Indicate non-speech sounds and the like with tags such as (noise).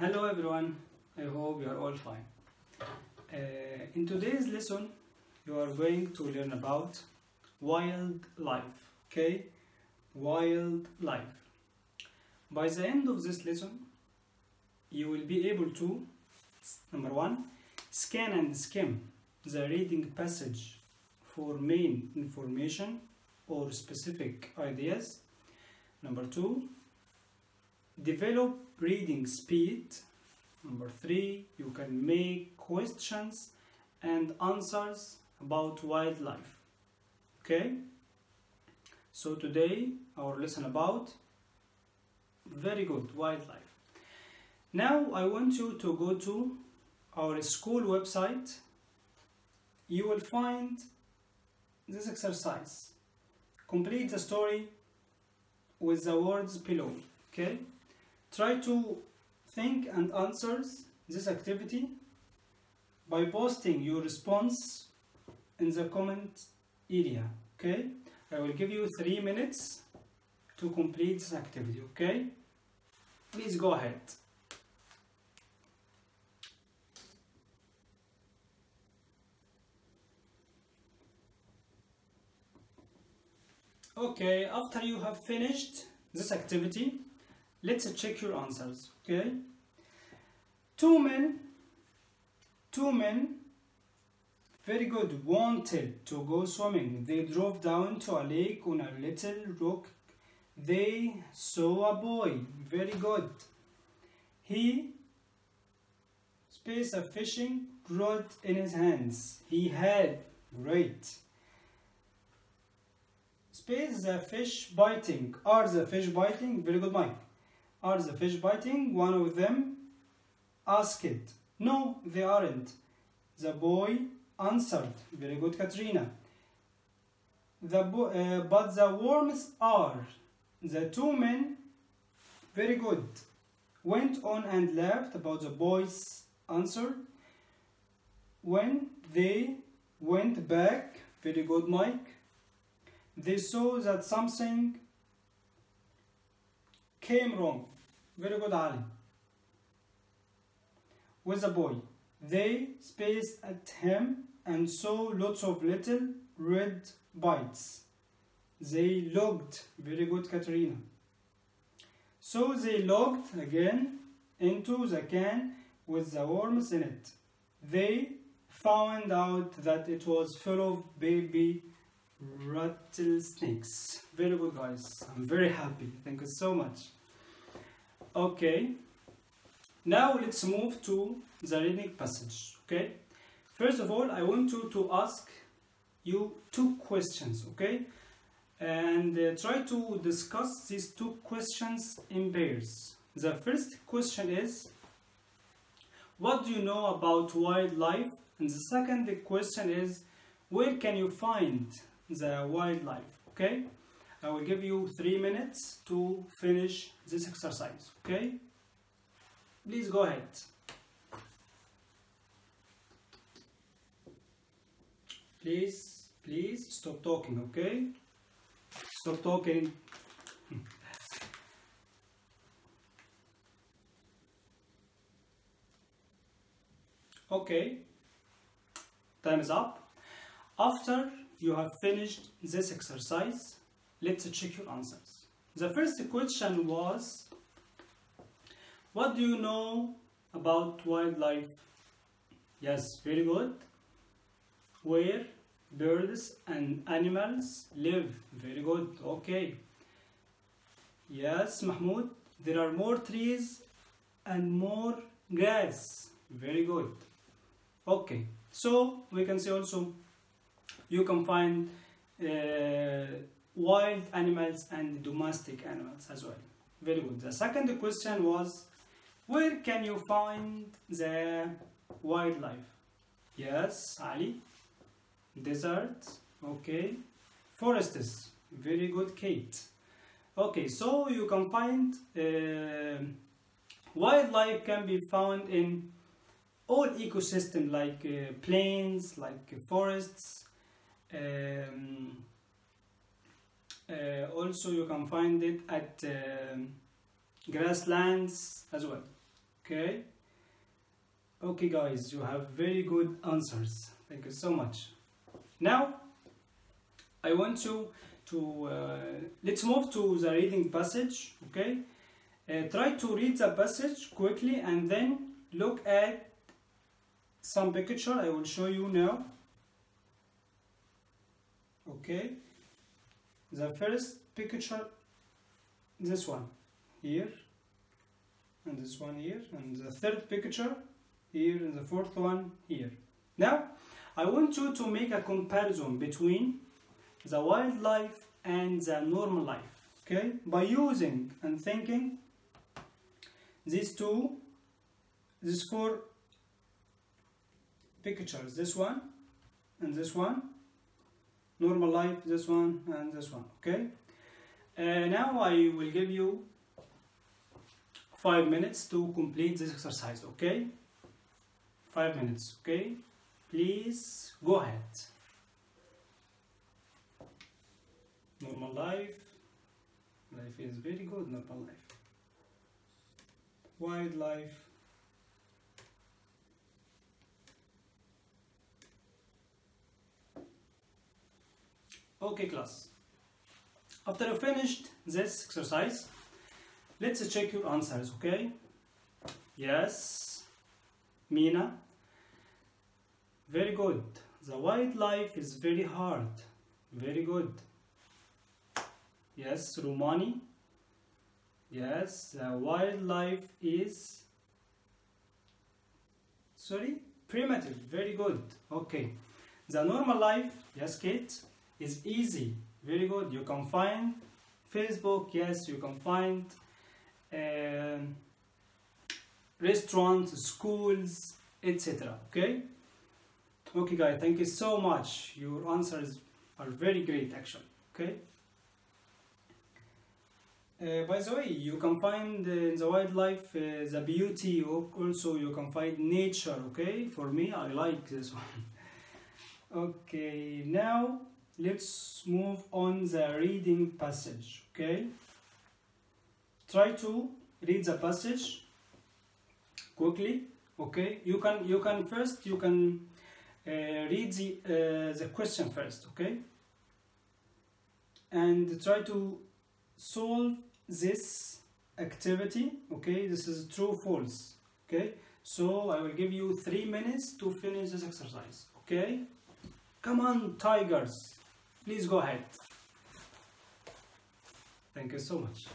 Hello everyone, I hope you are all fine. Uh, in today's lesson, you are going to learn about wildlife. Okay, wildlife. By the end of this lesson, you will be able to number one, scan and skim the reading passage for main information or specific ideas. Number two, develop reading speed. Number three, you can make questions and answers about wildlife. Okay? So today our lesson about very good wildlife. Now I want you to go to our school website. You will find this exercise. Complete the story with the words below. Okay? Try to think and answers this activity by posting your response in the comment area. Okay? I will give you three minutes to complete this activity. Okay? Please go ahead. Okay, after you have finished this activity, let's check your answers. Okay, two men, two men, very good, wanted to go swimming. They drove down to a lake on a little rock. They saw a boy, very good. He space a fishing rod in his hands. He had great space the fish biting. Are the fish biting? Very good, Mike. Are the fish biting? One of them asked. No, they aren't. The boy answered. Very good, Katrina. The uh, but the worms are. The two men, very good, went on and laughed about the boy's answer. When they went back, very good, Mike, they saw that something came wrong. Very good, Ali. With the boy, they spaced at him and saw lots of little red bites. They looked. Very good, Katerina. So they looked again into the can with the worms in it. They found out that it was full of baby rattlesnakes. Very good, guys. I'm very happy. Thank you so much. Okay. Now let's move to the reading passage. Okay. First of all, I want you to ask you two questions. Okay. And uh, try to discuss these two questions in pairs. The first question is What do you know about wildlife? And the second question is Where can you find the wildlife okay I will give you three minutes to finish this exercise okay? Please go ahead. Please please stop talking okay? Stop talking. (laughs) Okay. Time is up. After you have finished this exercise, let's check your answers. The first question was, what do you know about wildlife? Yes, very good. Where birds and animals live. Very good. Okay. Yes, Mahmoud. There are more trees and more grass. Very good. Okay. So we can see also you can find uh, wild animals and domestic animals as well. Very good. The second question was, where can you find the wildlife? Yes, Ali. Desert. Okay. Forests. Very good, Kate. Okay, so you can find uh, wildlife can be found in all ecosystem like uh, plains, like forests, um, uh, also you can find it at um grasslands as well. Okay? Okay guys you have very good answers. Thank you so much. Now I want to to uh, let's move to the reading passage okay? Uh, try to read the passage quickly and then look at some picture I will show you now. Okay the first picture this one here and this one here and the third picture here and the fourth one here. Now I want you to make a comparison between the wildlife and the normal life okay? By using and thinking these two these four pictures this one and this one normal life this one and this one okay? Uh, now I will give you five minutes to complete this exercise okay? Five minutes okay? Please go ahead. Normal life. Life is very good normal life. Wildlife okay class after you finished this exercise let's check your answers okay yes. Mina? Very good. The wildlife is very hard. Very good. Yes Romani yes the wildlife is sorry? Primitive very good. Okay the normal life? Yes Kate is easy. Very good. You can find Facebook. Yes you can find um, restaurants schools etc okay? Okay guys. Thank you so much. Your answers are very great actually. Okay? Uh, by the way, you can find uh, in the wildlife uh, the beauty, also you can find nature, okay? For me, I like this (laughs) one. okay, now let's move on the reading passage, okay? Try to read the passage quickly, okay? You can, you can first, you can uh, read the, uh, the question first, okay? And try to solve this activity okay this is true false okay so I will give you three minutes to finish this exercise okay come on tigers please go ahead. Thank you so much